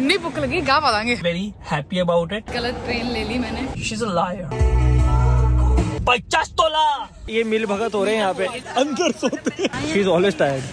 इतनी भूख लगी गा पाएँगे वेरी हैप्पी अबाउट इट गलत ट्रेन ले ली मैंने। शी इज़ अ लायर पचास तोला! ये मिल भगत हो रहे हैं यहाँ पे। अंदर सोते she is always tired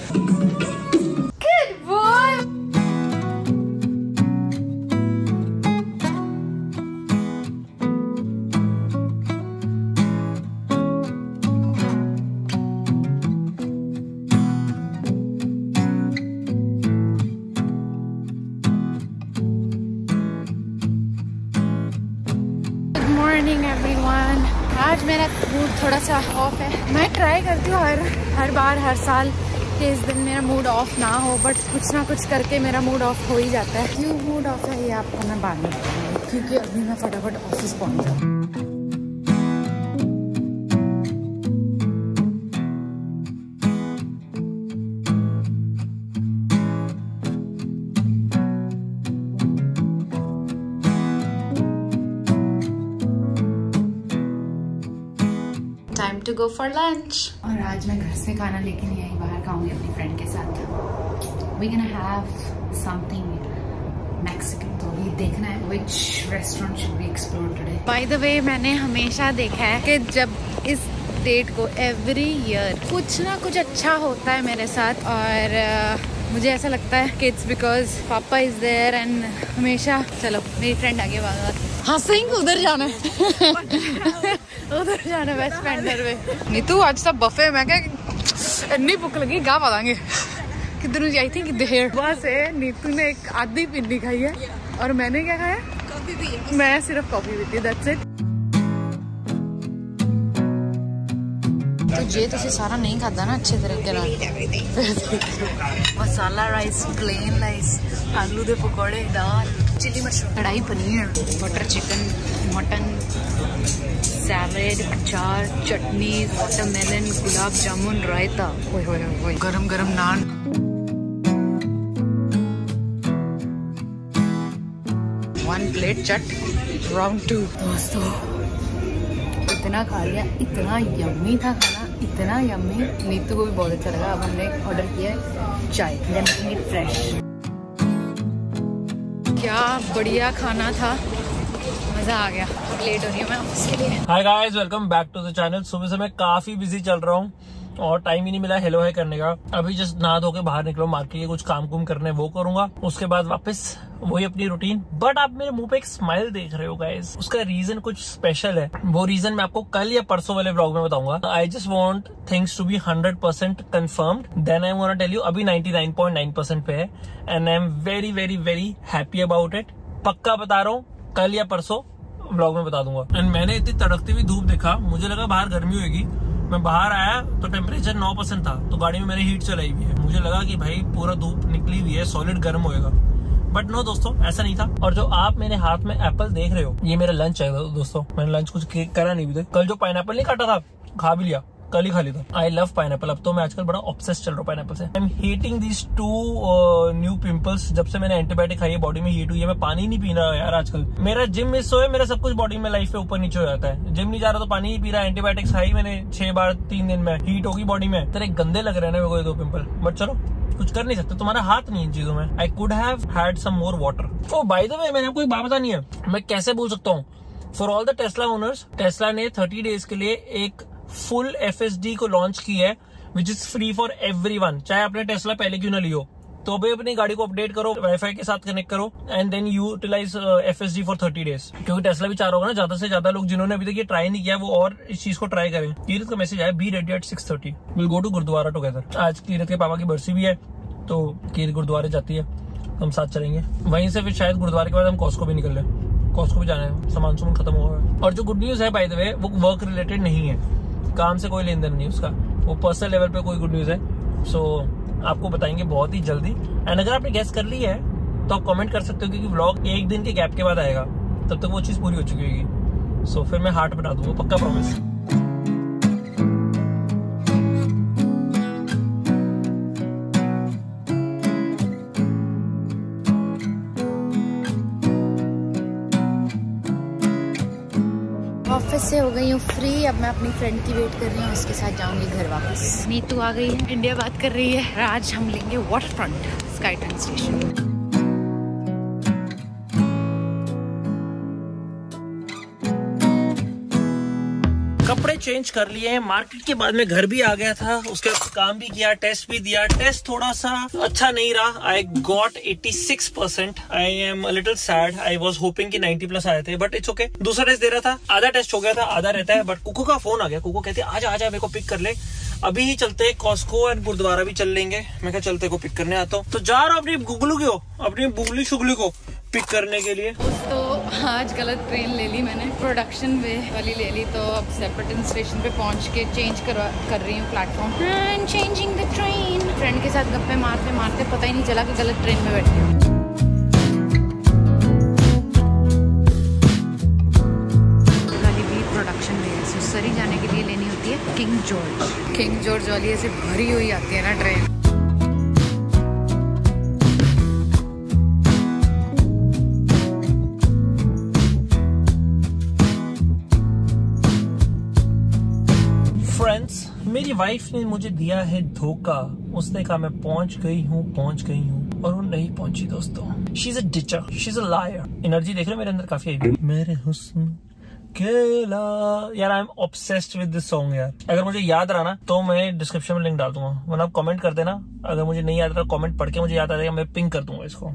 morning everyone आज मेरा मूड थोड़ा सा ऑफ़ है। मैं ट्राई करती हूँ हर हर बार, हर साल कि इस दिन मेरा मूड ऑफ़ ना हो बट कुछ ना कुछ करके मेरा मूड ऑफ़ हो ही जाता है। क्यों मूड ऑफ़ है ये आपको मैं बाद में क्योंकि अभी मैं फटाफट ऑफ़िस पहुँच जाऊँ टू गो फॉर लंच और आज मैं घर से खाना लेके नहीं आई बाहर खाऊँगी अपनी फ्रेंड के साथ। We can have something Mexican तो ये देखना है which restaurant should be explore today by the way मैंने हमेशा देखा है कि जब इस डेट को एवरी ईयर कुछ ना कुछ अच्छा होता है मेरे साथ और uh, मुझे ऐसा लगता है कि इट्स बिकॉज़ पापा इज़ देयर एंड हमेशा चलो मेरी फ्रेंड आगे बात हाँ सिंह उधर जाना है। उधर जाना वेस्ट पेंडर पे। नीतू आज सब बफे मैं क्या इतनी भुख लगी गा पालांगे किधर आई थी देर बस है नीतू ने एक आधी पिंडी खाई है। और मैंने क्या खाया? मैं सिर्फ़ कॉफ़ी पीती दैट्स इट तो जे तुम सारा नहीं खादा ना अच्छे तरीके मसाला राइस प्लेन राइस आलू के पकौड़े दाल chilli mushroom. Kadai paneer butter chicken mutton salad, अचार, चटनी वाटरमेलन गुलाब जामुन, रायता। गरम गरम नान। वन प्लेट चट। राउंड टू दोस्तों, इतना खा लिया, इतना यम्मी था खाना, इतना यम्मी नीतू को भी बहुत अच्छा लगा। अब हमने ऑर्डर किया है चाय। लेमन फ्रेश क्या बढ़िया खाना था। मज़ा आ गया। लेट हो रही हूँ, मैं ऑफ़िस के लिए। Hi guys welcome back to the channel सुबह से मैं काफ़ी बिज़ी चल रहा हूँ और टाइम ही नहीं मिला हेलो है करने का। अभी जस्ट नहा धो के बाहर निकलो मार्केट के कुछ काम कुम करने, वो करूँगा। उसके बाद वापस वही अपनी रूटीन बट आप मेरे मुँह पे एक स्माइल देख रहे हो गाइस उसका रीजन कुछ स्पेशल है। वो रीजन मैं आपको कल या परसों वाले ब्लॉग में बताऊँगा। I just want things to be hundred percent confirmed then I am tell you अभी ninety nine point nine percent पे है। And I am very very very happy about it पक्का बता रहा हूँ, कल या परसों ब्लॉग में बता दूँगा। एंड मैंने इतनी तड़कती हुई धूप देखा, मुझे लगा बाहर गर्मी होगी मैं बाहर आया तो टेम्परेचर नौ परसेंट था तो गाड़ी में मैंने हीट चलाई हुई है। मुझे लगा कि भाई, पूरा धूप निकली हुई है सॉलिड गर्म होएगा। बट नो दोस्तों, ऐसा नहीं था। और जो आप मेरे हाथ में एप्पल देख रहे हो, ये मेरा लंच है, दोस्तों। मैंने लंच कुछ करा नहीं भी कल जो पाइन नहीं काटा था, खा भी लिया। कल ही खा ली था आई लव पाइन अब तो मैं आजकल बड़ा ऑब्सेस चल रहा हूँ पाइन से। I am hating these two new pimples जब से मैंने एंटीबायोटिक खाई है बॉडी में हीट हुई है, मैं पानी नहीं पी रहा यार आजकल। मेरा जिम मिस हो है मेरा सब कुछ बॉडी में लाइफ पे ऊपर नीचे हो जाता है। जिम नहीं जा रहा तो पानी ही पी रहा। एंटीबायोटिक्स खाई मैंने छह बार, तीन दिन में। हीट होगी बॉडी में। तेरे गंदे लग रहे हैं मेरे को दो पिंपल बट चलो, कुछ कर नहीं सकते। तुम्हारा हाथ नहीं इन चीज़ों में। I could have had some more water oh by the way मैंने आपको एक बात बतानी है। मैं कैसे बोल सकता हूँ? For all the Tesla owners Tesla ने थर्टी डेज़ के लिए एक फुल एफएसडी को लॉन्च की है which is free for every चाहे आपने टेस्ला पहले क्यों ना लियो तो भी अपनी गाड़ी को अपडेट करो वाईफाई के साथ कनेक्ट करो and then utilize F S D for thirty days क्योंकि टेस्ला भी चाह होगा ना, ज़्यादा से ज़्यादा लोग जिन्होंने अभी तक ये ट्राई नहीं किया, वो और इस चीज़ को ट्राई करें। कीरत का मैसेज आया be ready at six thirty will go to gurdwara together आज कीरत के पापा की बरसी भी है तो कीरत गुरुद्वारे जाती है। हम साथ चलेंगे। वहीं से फिर शायद गुरुद्वारे के बाद हम कॉस्को भी निकल रहे कॉस्को भी जाना है। सामान सुमान खत्म हुआ और जो गुड न्यूज़ है बाय द वे वो वर्क रिलेटेड नहीं है। काम से कोई लेन देन नहीं उसका। वो पर्सनल लेवल पे कोई गुड न्यूज़ है। सो so, आपको बताएँगे बहुत ही जल्दी। एंड अगर आपने गैस कर ली है तो आप कमेंट कर सकते हो क्योंकि ब्लॉग एक दिन के गैप के बाद आएगा। तब तक तो वो चीज़ पूरी हो चुकी होगी। सो so, फिर मैं हार्ट बना दूँगा पक्का प्रॉमिस से हो गई हूँ फ्री अब मैं अपनी फ्रेंड की वेट कर रही हूँ, उसके साथ जाऊँगी घर वापस। नीतू आ गई है इंडिया बात कर रही है। आज हम लेंगे waterfront sky train station change कर लिए हैं। मार्केट के बाद में घर भी आ गया था। उसके काम भी किया टेस्ट भी दिया। टेस्ट थोड़ा सा अच्छा नहीं रहा। I got 86 percent I am little sad I was hoping की 90 प्लस आए थे बट इट्स ओके दूसरा टेस्ट दे रहा था। आधा टेस्ट हो गया था, आधा रहता है बट कुको का फ़ोन आ गया। कुको कहते आजा आजा मेरे को पिक कर ले। अभी ही चलते हैं कॉस्को एंड गुरुद्वारा भी चल लेंगे। मैं क्या चलते को पिक करने आता हूँ। तो जा रहा हूँ अपनी गुगलू को अपनी बुगली शुगली को। पिक करने के लिए? तो आज गलत ट्रेन ले ली मैंने। प्रोडक्शन वे वाली ले ली तो अब सेपरटन स्टेशन पे पहुँच के चेंज करवा, कर रही हूँ platform changing the train friend के साथ गप्पे मारते मारते पता ही नहीं चला कि गलत ट्रेन में बैठी हूँ। जाने के लिए लेनी होती है किंग जॉर्ज किंग जॉर्ज वाली ऐसे भरी हुई आती है ना ट्रेन वाइफ ने मुझे दिया है धोखा। उसने कहा, मैं पहुँच गई हूँ, पहुँच गई हूँ। और वो नहीं पहुँची, दोस्तों। She is a ditcher she a liar energy देख रहे हो मेरे अंदर काफ़ी आई मेरे हुस्न यार I am obsessed with this song यार। अगर मुझे याद रहा ना तो मैं डिस्क्रिप्शन में लिंक डाल दूँगा। वरना आप कमेंट कर देना। अगर मुझे नहीं याद रहा कमेंट पढ़ के मुझे याद आ जाएगा। मैं पिंक कर दूँगा इसको।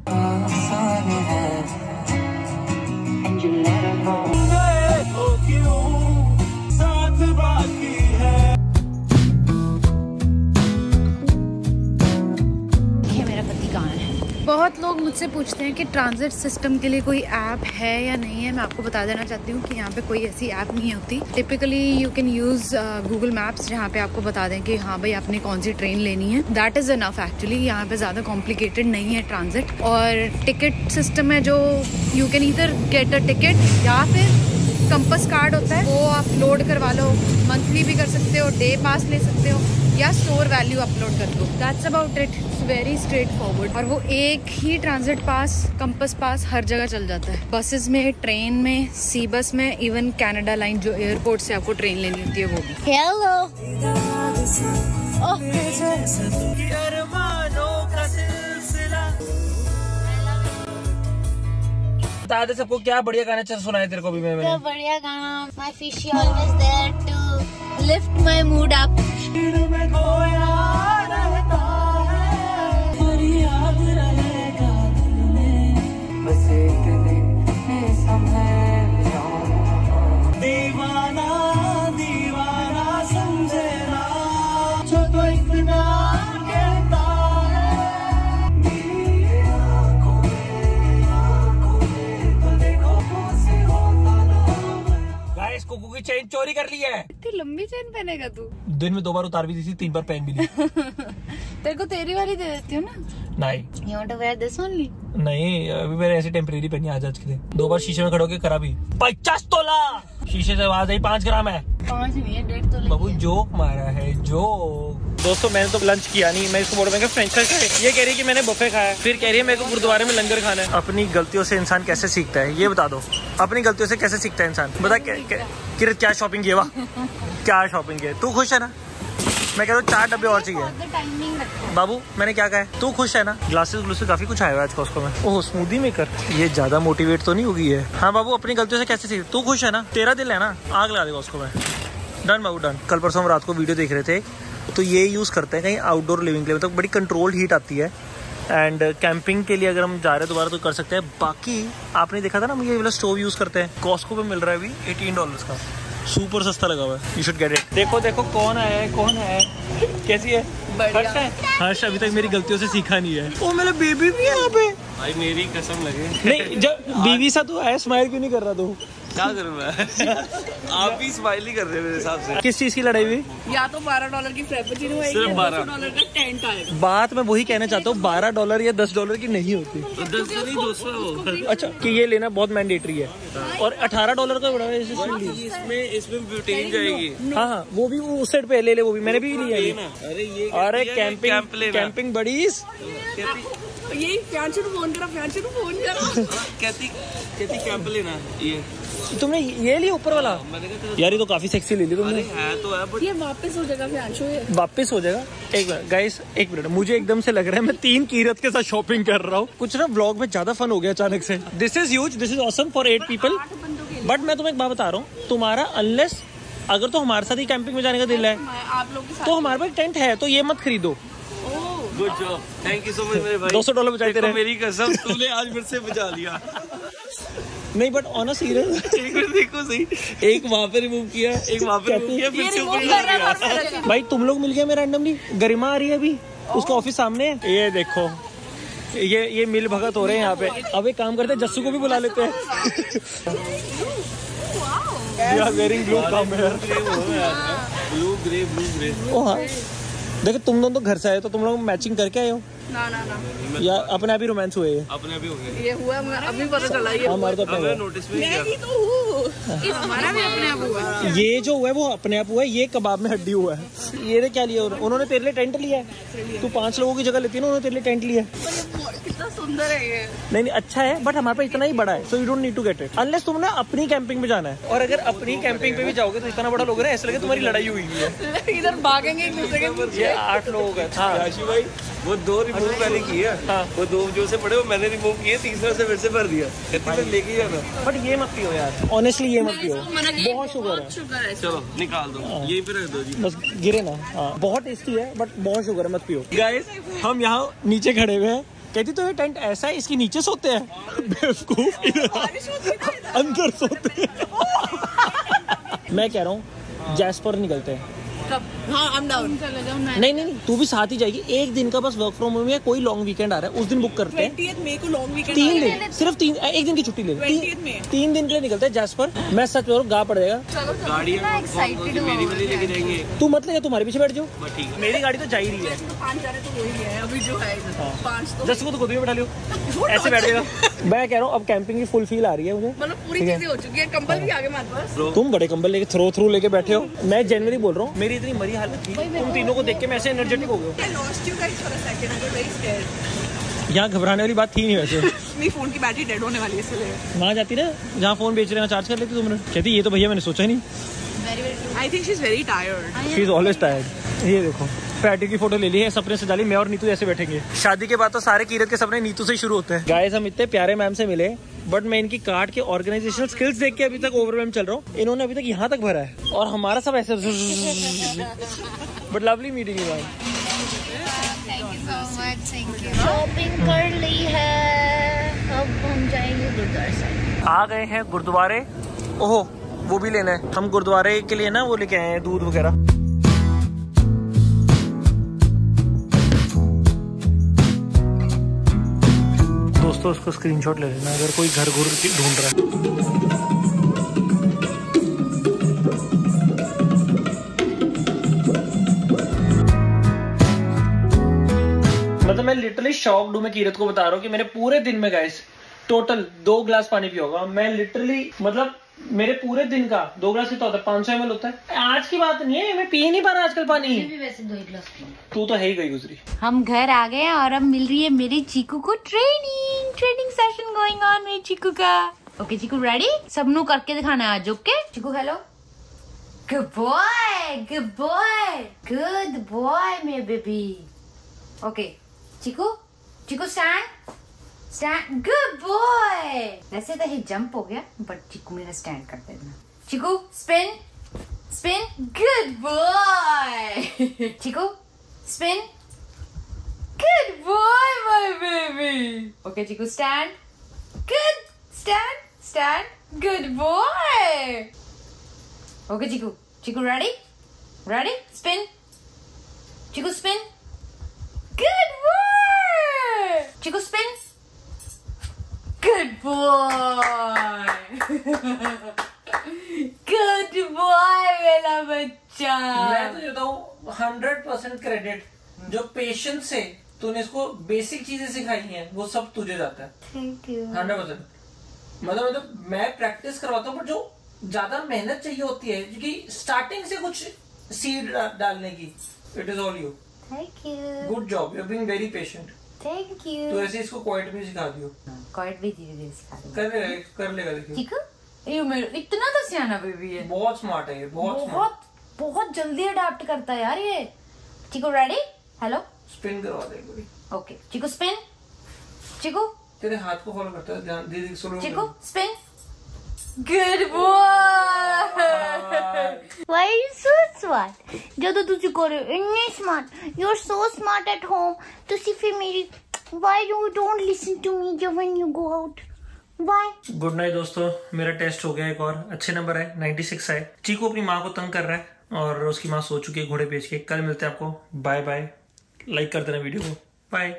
बहुत लोग मुझसे पूछते हैं कि ट्रांजिट सिस्टम के लिए कोई ऐप है या नहीं है। मैं आपको बता देना चाहती हूँ कि यहाँ पे कोई ऐसी ऐप नहीं होती। Typically you can use Google maps जहाँ पे आपको बता दें कि हाँ भाई आपने कौन सी ट्रेन लेनी है। दैट इज़ इनफ एक्चुअली यहाँ पे ज़्यादा कॉम्प्लिकेटेड नहीं है ट्रांजिट और टिकट सिस्टम है जो यू कैन इधर गेट अ टिकट या फिर कंपस कार्ड होता है, वो आप लोड करवा लो। मंथली भी कर सकते हो डे पास ले सकते हो, या स्टोर वैल्यू अपलोड कर दो। That's about it very straightforward और वो एक ही ट्रांजिट पास कंपस पास हर जगह चल जाता है। बसेस में ट्रेन में सी बस में इवन कनाडा लाइन जो एयरपोर्ट से आपको ट्रेन लेनी होती है वो भी। हेलो बता दे सबको क्या बढ़िया गाना चल सुनाया तेरे को भी मैं मैंने बढ़िया गाना? My fish always there to lift my mood up chain चोरी कर ली है। इतनी लंबी चेन पहनेगा तू? दिन में दो बार उतार भी दी थी तीन बार पहन भी ली तेरे को तेरी वाली दे देती हूँ ना? नहीं। You want to wear this only नहीं अभी मेरे ऐसे टेम्परेरी पहनी आज आज के लिए दो बार शीशे में खड़ो के करा भी। पचास तोला! शीशे से आवाज़ आई पाँच ग्राम है। पाँच नहीं है डेढ़ तोला बाबू जोक मारा है जोक। दोस्तों मैंने तो लंच किया नहीं मैं इसको बोल रहा फ्रेंच फ्राइज खाए ये कह रही है कि मैंने बफे खाया फिर कह रही है मेरे को गुरुद्वारे में लंगर खाना है। अपनी गलतियों से इंसान कैसे सीखता है ये बता दो। अपनी गलतियों से कैसे सीखता है इंसान? बता किरत क्या शॉपिंग किया वाह? क्या शॉपिंग किया तू खुश है ना? मैं कह रहा हूँ चार डब्बे और चाहिए। बाबू मैंने क्या कहा तू खुश है ना? ग्लासेस ग्लूसेस काफ़ी कुछ आया आज कॉस्को में। ओह स्मूदी मेकर ये ज़्यादा मोटिवेट तो नहीं होगी है हाँ बाबू अपनी गलतियों से कैसे सीख तू खुश है ना? तेरा दिल है ना? आग लगा देगा उसको मैं। डन बाबू डन कल परसों हम रात को वीडियो देख रहे थे। तो ये यूज़ करते हैं कहीं आउटडोर लिविंग के लिए। मतलब बड़ी कंट्रोल हीट आती है। एंड कैंपिंग के लिए अगर हम जा रहे हैं दोबारा तो कर सकते हैं। बाकी आपने देखा था ना हम ये वाला स्टोव यूज़ करते हैं। कॉस्को पे मिल रहा है अभी एटीन डॉलर का। सुपर सस्ता लगा हुआ है। यू शुड गेट इट देखो देखो कौन आया है कौन है? कैसी है? हर्ष है? हर्ष अभी तक मेरी गलतियों से सीखा नहीं है। ओ मेरा बेबी भी है यहाँ पे। भाई मेरी कसम लगे। नहीं जब बीवी सा तो आया स्माइल क्यों नहीं कर रहा तू? क्या करूँ मैं आप भी स्माइल ही कर रहे हैं मेरे हिसाब से। किस चीज़ की लड़ाई हुई? या तो बारह डॉलर की फ्रेपेचिनो सिर्फ़ बारह। डॉलर का टेंट आएगा बात मैं वही कहना चाहता हूँ बारह डॉलर या दस डॉलर की नहीं होती। तो दस नहीं दो सौ अच्छा कि ये लेना बहुत मैंडेटरी है। और अठारह डॉलर का बड़ा है इसमें इसमें ब्यूटीन जाएगी। हाँ हाँ वो भी उस साइड पे ले ले वो भी। मैंने भी लिया है अरे ये अरे कैंपिंग कैंपिंग बड़ीज यही फ़ोन करा फ़ोन करा। कहती कहती कैंप लेना ये। तुमने ये लिया ऊपर वाला? यार ये तो काफ़ी सेक्सी ले ली तुमने। है तो है बट ये वापस हो जाएगा वापस हो जाएगा? एक मिनट गाइस एक मिनट। मुझे एकदम से लग रहा है मैं तीन कीरत के साथ शॉपिंग कर रहा हूँ। कुछ ना ब्लॉग में ज़्यादा फन हो गया अचानक से। This is huge this is awesome for eight people but मैं तुम्हें एक बात बता रहा हूँ तुम्हारा अनलेस अगर तो हमारे साथ ही कैंपिंग में जाने का दिल है मैं आप लोग के साथ तो हमारे पास टेंट है तो ये मत खरीदो। Good job thank you so much मेरे भाई। 200 डॉलर बचाते रहे। मेरी कसम तूने आज मेरे से बचा लिया। नहीं बट ऑन अ सीरियस एक मिनट देखो सही। एक वहाँ पे रिमूव किया एक वहाँ पे रिमूव किया फिर से ऊपर है भाई तुम लोग मिल गए मैं रैंडमली गरिमा आ रही है अभी? उसका ऑफ़िस सामने है? ये देखो ये ये मिल भगत हो रहे हैं यहाँ पे। अब एक काम करते हैं जस्सू को भी बुला लेते हैं। ब्लू ग्रे ब्लू ग्रे ओ हाँ। देखो तुम दोनों तो घर से आए तो तुम लोग मैचिंग करके आए हो। ना ना ना। या अपने आप ही रोमांस हुए है अपने अभी हो गए। ये हुआ मैं अभी पता चला ये हमारे तो अपने नोटिस भी मैं ही तो हूँ। हमारा भी अपने आप हुआ। ये जो हुआ है वो अपने आप हुआ है ये कबाब में हड्डी हुआ है। ये ने क्या लिया? उन्होंने तेरे लिए टेंट लिया है। तू पाँच लोगों की जगह लेती है ना उन्होंने तेरे लिए टेंट लिया कितना सुंदर है ये। नहीं नहीं अच्छा है बट हमारे पास इतना ही बड़ा है so you don't need to get it unless तुम ना अपनी कैंपिंग में जाना है। और अगर अपनी कैंपिंग पे भी जाओगे तो इतना बड़ा लोग है ऐसा लगे तुम्हारी लड़ाई हुई हुई है। इधर भागेंगे एक दूसरे के आठ लोग हैं। हाँ। भाई वो दो रिमूव मैंने किए हाँ। वो दो जो से पड़े वो मैंने रिमूव किए तीसरा से फिर से भर दिया। कहती मैं लेके जाना? बट ये मत पियो यार। ऑनेस्टली ये मत पियो। बहुत शुगर है। चलो निकाल दो। यहीं पे रख दो जी। बस गिरे ना। हाँ बहुत टेस्टी है बट बहुत शुगर है मत पियो। गाइस हम यहाँ नीचे खड़े हुए हैं। कहती तो ये टेंट ऐसा है इसके नीचे सोते हैं? बेवकूफ़ अंदर सोते हैं। मैं कह रहा हूँ जैसपर निकलते हैं। हाँ आई एम डाउन नहीं नहीं नहीं तू भी साथ ही जाएगी। एक दिन का बस वर्क फ्रॉम होम या कोई लॉन्ग वीकेंड आ रहा है उस दिन बुक करते हैं। मई को लॉन्ग वीकेंड तीन दिन सिर्फ़ तीन एक दिन की छुट्टी ले ले। 20th में। तीन, दिन के लिए निकलते हैं जैसपर मैं सच बोल गा पड़ जाएगा। गाड़ी मेरी वाली लेके जाएँगे। तू मत ले तुम्हारे पीछे बैठ जाओ। बस ठीक है। मेरी गाड़ी तो जा ही रही है। पाँच जा रहे तो वही है अभी जो है इधर पाँच तो। जस्ट को तो खुद भी बैठा लियो। ऐसे बैठ जाएगा। मैं कह रहा हूँ अब कैंपिंग की फुल फील आ रही है मुझे। मतलब पूरी चीज़ें हो चुकी है। कंबल भी आ गए पास। तुम बड़े कंबल लेके थ्रो थ्रू लेके बैठे हो। मैं जनवरी बोल रहा हूँ मेरी इतनी मरी हालत थी तुम तीनों को देख के मैं ऐसे एनर्जेटिक हो गया. यहाँ घबराने वाली बात थी नहीं वैसे। मेरी फ़ोन की बैटरी डेड होने वाली है इसलिए। वहाँ जाती ना जहाँ फ़ोन बेच रहे हैं चार्ज कर लेती तुमने। कहती ये तो भैया मैंने सोचा ही नहीं. I think she is very tired she is always tired ये देखो। पैटी की फ़ोटो ले ली है सपने से डाली मैं और नीतू ऐसे बैठेंगे। शादी के बाद तो सारे कीरत के सपने नीतू से शुरू होते हैं। गाइस हम इतने प्यारे मैम से मिले बट मैं इनकी कार्ड के ऑर्गेनाइजेशनल स्किल्स देख के अभी तक ओवरवेम चल रहा हूँ। इन्होंने अभी तक यहाँ तक भरा है। और हमारा सब ऐसे but lovely meeting you shopping कर ली है। अब हम जाएँगे गुरुद्वारा साहिब आ गए हैं गुरुद्वारे। ओहो वो भी लेना है। हम गुरुद्वारे के लिए ना वो लेके आए हैं दूध वगैरह। दोस्तों उसको स्क्रीनशॉट ले लेना, अगर कोई घर घुर ढूंढ रहा है। मतलब मैं लिटरली शॉक डू मैं कीरत को बता रहा हूँ कि मैंने पूरे दिन में गाइस टोटल दो ग्लास पानी पिया होगा। मैं लिटरली मतलब मेरे पूरे दिन का दो गिलास कितना होता है पाँच सौ एम होता है। आज की बात नहीं है मैं पी नहीं पा रहा आजकल पानी। भी वैसे दो ही गिलास तू तो है ही गई गुजरी। हम घर आ गए हैं और अब मिल रही है मेरी चीकू को training training session going on मेरी चीकू का। ओके चीकू रेडी सबनू करके दिखाना है आज okay Cheeku hello good boy good boy good boy my baby okay Cheeku Cheeku stand good boy वैसे तो ये जंप हो गया बट चीकू मेरा स्टैंड कर देना Cheeku spin spin good boy Cheeku spin Good boy, my baby. Okay, Chiku, stand. Good. Stand. Stand. Good boy. Okay, Chiku. Chiku, ready? Ready? Spin. Chiku, spin. Good boy. Chiku, spin. Boy. Good boy, मेरा बच्चा. मैं तो देता हूँ hundred percent credit जो patience से तूने इसको बेसिक चीज़ें सिखाई हैं वो सब तुझे जाता है Thank you. हंड्रेड परसेंट मतलब मतलब मैं प्रैक्टिस करवाता हूँ पर जो ज़्यादा मेहनत चाहिए होती है क्योंकि स्टार्टिंग से कुछ सीड डालने की it is all you Thank you. Good job you being very patient Thank you तो ऐसे इसको क्वाइट भी सिखा दियो। क्वाइट भी धीरे धीरे सिखा दूँगा कर लेगा कर लेगा देखियो। ठीक है? ये मेरे इतना तो सियाना बेबी है। बहुत स्मार्ट है ये बहुत बहुत बहुत जल्दी अडॉप्ट करता है यार ये। चिको रेडी हेलो स्पिन करवा दे बारी। Okay Chiko spin Chiko? तेरे हाथ को फॉलो करता है ध्यान दीदी slow Chiko spin Good boy. Why are you so smart? ਜਦੋਂ ਤੁਸੀਂ ਕਰੋ ਇੰਨੇ smart. You're so smart at home. ਤੁਸੀਂ ਫਿਰ ਮੇਰੀ Why you don't listen to me when you go out? Why? Good night दोस्तों मेरा टेस्ट हो गया एक और अच्छे नंबर है 96 आए चीकू अपनी माँ को तंग कर रहा है और उसकी माँ सो चुकी है घोड़े बेच के कल मिलते हैं आपको बाय बाय लाइक कर देना वीडियो को bye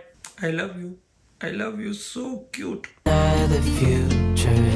I love you I love you so cute another few